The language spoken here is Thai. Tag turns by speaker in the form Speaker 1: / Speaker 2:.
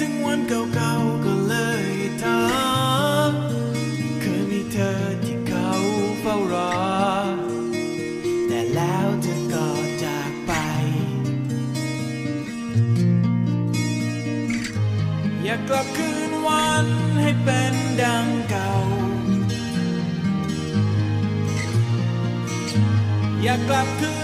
Speaker 1: ถึงวันเก่าๆก็เลยถามเคยมีเธอที่เขาเฝ้ารอ แต่แล้วเธอก็จากไป อยากกลับคืนวันให้เป็นดังเก่า อยากกลับคืน